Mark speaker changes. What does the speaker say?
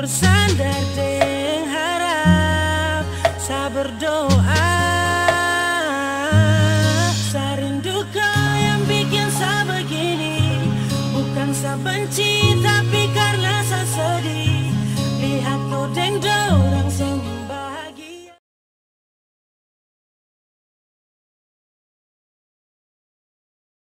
Speaker 1: bersandar dengan harap Saya berdoa. Saya rindu kau yang bikin saya begini. Bukan saya benci tapi karena saya sedih. Lihat kau dendam. dorang